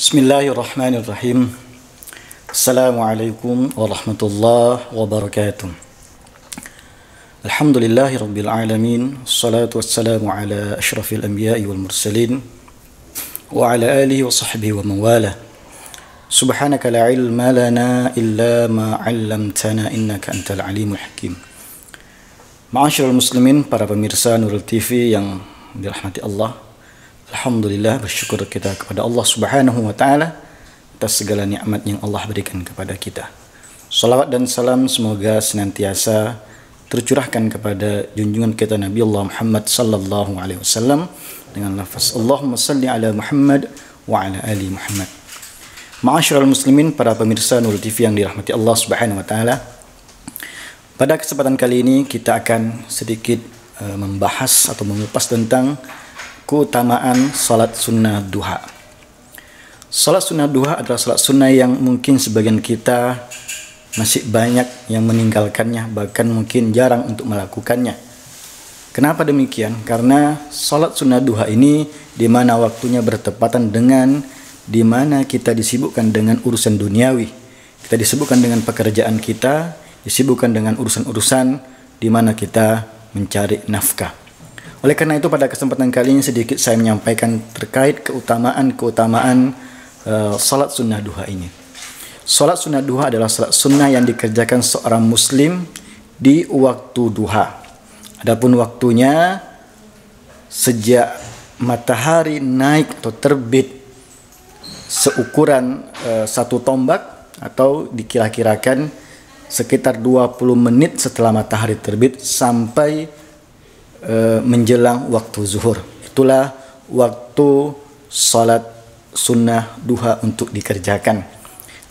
Bismillahirrahmanirrahim. Assalamualaikum warahmatullahi wabarakatuh. Alhamdulillahi rabbil alamin. Assalatu wassalamu ala asyrafil anbiya'i wal mursalin wa ala alihi wa sahbihi wa mawala. Subhanaka la ilma lana illa ma 'allamtana innaka antal alimul hakim. Ma'asyiral muslimin, para pemirsa Nurul TV yang dirahmati Allah. Alhamdulillah bersyukur kita kepada Allah Subhanahu wa taala atas segala nikmat yang Allah berikan kepada kita. Salawat dan salam semoga senantiasa tercurahkan kepada junjungan kita Nabi Allah Muhammad sallallahu alaihi wasallam dengan lafaz Allahumma salli ala Muhammad wa ala ali Muhammad. Ma'asyiral muslimin, para pemirsa Nur TV yang dirahmati Allah Subhanahu wa taala. Pada kesempatan kali ini kita akan sedikit uh, membahas atau mengupas tentang keutamaan salat sunnah duha. Salat sunnah duha adalah salat sunnah yang mungkin sebagian kita masih banyak yang meninggalkannya, bahkan mungkin jarang untuk melakukannya. Kenapa demikian? Karena salat sunnah duha ini di mana waktunya bertepatan dengan di mana kita disibukkan dengan urusan duniawi. Kita disibukkan dengan pekerjaan kita, disibukkan dengan urusan-urusan di mana kita mencari nafkah. Oleh karena itu pada kesempatan kali ini sedikit saya menyampaikan terkait keutamaan-keutamaan uh, salat sunnah duha ini. Salat sunnah duha adalah salat sunnah yang dikerjakan seorang muslim di waktu duha. Adapun waktunya sejak matahari naik atau terbit seukuran uh, satu tombak atau dikira-kirakan sekitar 20 menit setelah matahari terbit sampai Eh, menjelang waktu zuhur. Itulah waktu salat sunnah duha untuk dikerjakan.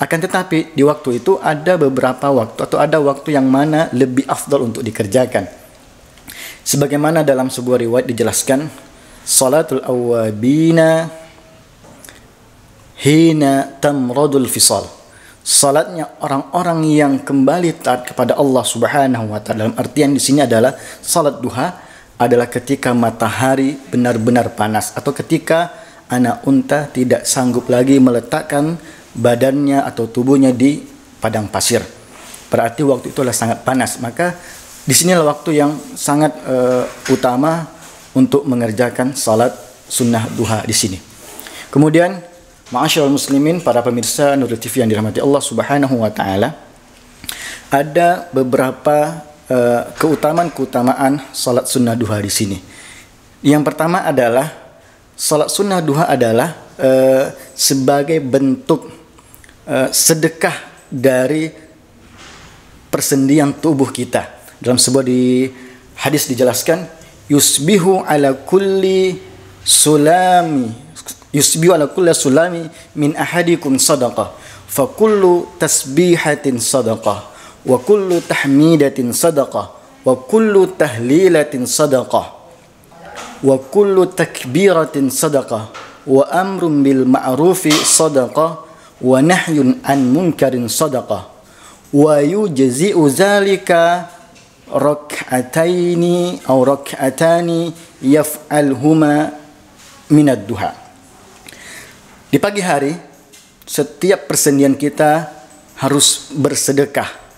Akan tetapi di waktu itu ada beberapa waktu atau ada waktu yang mana lebih afdal untuk dikerjakan. Sebagaimana dalam sebuah riwayat dijelaskan, salatul awabina hina tamradul fisal. Salatnya orang-orang yang kembali taat kepada Allah Subhanahu wa taala dalam artian di sini adalah salat duha adalah ketika matahari benar-benar panas atau ketika anak unta tidak sanggup lagi meletakkan badannya atau tubuhnya di padang pasir. Berarti waktu itu adalah sangat panas. Maka di sinilah waktu yang sangat uh, utama untuk mengerjakan salat sunnah duha di sini. Kemudian, ma'asyiral muslimin, para pemirsa Nurul TV yang dirahmati Allah Subhanahu wa taala, ada beberapa Eh, keutamaan-keutamaan salat sunnah duha di sini. Yang pertama adalah salat sunnah duha adalah uh, sebagai bentuk uh, sedekah dari persendian tubuh kita. Dalam sebuah di hadis dijelaskan yusbihu ala kulli sulami yusbihu ala kulli sulami min ahadikum sadaqah fa kullu tasbihatin sadaqah wa kullu tahmidatin sadaqah. Wa kullu tahlilatin sadaqah. Wa kullu takbiratin sadaqah. Wa amrun bil ma'rufi sadaqah. Wa nahyun an munkarin sadaqah. Wa yujzi'u zalika rak'ataini atau rak'atani yaf'alhuma duha. Di pagi hari setiap persendian kita harus bersedekah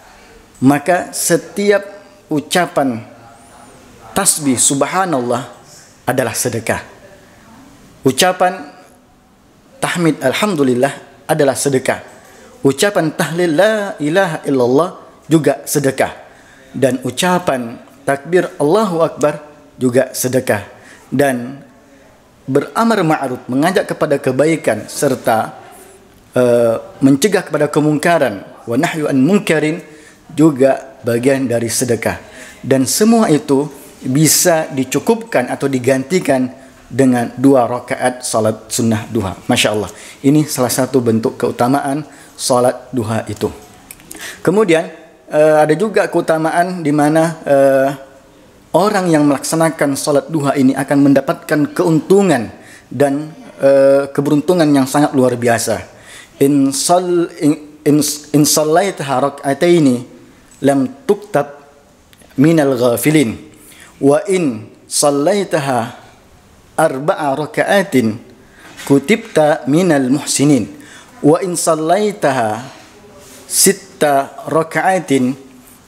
maka setiap ucapan tasbih subhanallah adalah sedekah. Ucapan tahmid alhamdulillah adalah sedekah. Ucapan tahlil la ilaha illallah juga sedekah. Dan ucapan takbir Allahu Akbar juga sedekah. Dan beramar ma'ruf mengajak kepada kebaikan serta uh, mencegah kepada kemungkaran wa nahyu an munkarin juga bagian dari sedekah. Dan semua itu bisa dicukupkan atau digantikan dengan dua rakaat salat sunnah duha. Masya Allah. Ini salah satu bentuk keutamaan salat duha itu. Kemudian uh, ada juga keutamaan di mana uh, orang yang melaksanakan salat duha ini akan mendapatkan keuntungan dan uh, keberuntungan yang sangat luar biasa. In sal in in, in ini lam tuktab minal ghafilin wa in sallaitaha arba'a raka'atin kutibta minal muhsinin wa in sallaitaha sitta raka'atin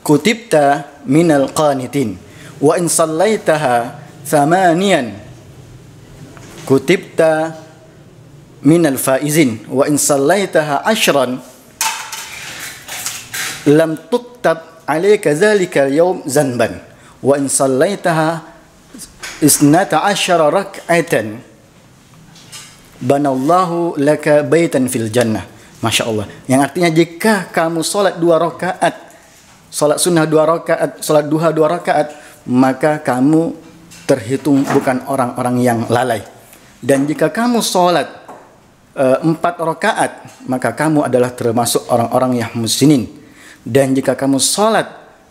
kutibta minal qanitin wa in sallaitaha thamaniyan kutibta minal faizin wa in sallaitaha ashran lam tuktab alayka zalika al-yawm zanban wa in sallaitaha isnata ashara rak'atan banallahu laka baitan fil jannah. Masya Allah. Yang artinya jika kamu sholat dua rakaat sholat sunnah dua rakaat sholat duha dua rakaat maka kamu terhitung bukan orang-orang yang lalai. Dan jika kamu sholat uh, empat rakaat maka kamu adalah termasuk orang-orang yang muslimin dan jika kamu sholat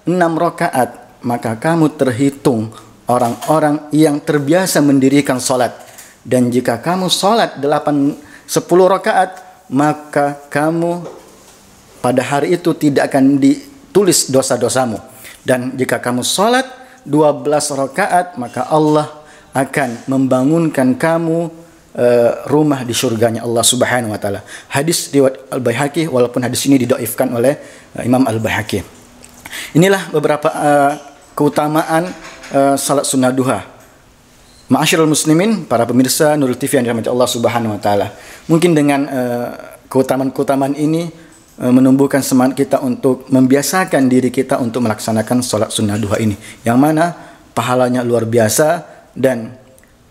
enam rakaat maka kamu terhitung orang-orang yang terbiasa mendirikan sholat dan jika kamu sholat delapan sepuluh rakaat maka kamu pada hari itu tidak akan ditulis dosa-dosamu. Dan jika kamu sholat 12 rakaat, maka Allah akan membangunkan kamu uh, rumah di surganya Allah Subhanahu wa taala. Hadis riwayat Al-Baihaqi walaupun hadis ini didoifkan oleh uh, Imam Al-Baihaqi. Inilah beberapa uh, keutamaan uh, salat sunnah duha. Ma'asyiral muslimin, para pemirsa Nurul TV yang dirahmati Allah Subhanahu wa taala. Mungkin dengan keutamaan-keutamaan ini uh, menumbuhkan semangat kita untuk membiasakan diri kita untuk melaksanakan sholat sunnah duha ini. Yang mana pahalanya luar biasa dan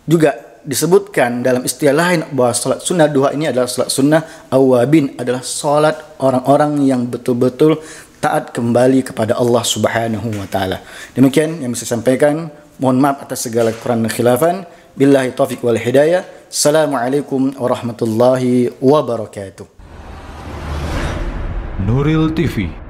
juga disebutkan dalam istilah lain bahwa sholat sunnah duha ini adalah sholat sunnah awabin adalah sholat orang-orang yang betul-betul taat kembali kepada Allah Subhanahu wa taala. Demikian yang bisa saya sampaikan. Mohon maaf atas segala kekurangan dan khilafan. Billahi taufik wal hidayah. Assalamualaikum warahmatullahi wabarakatuh. Nuril TV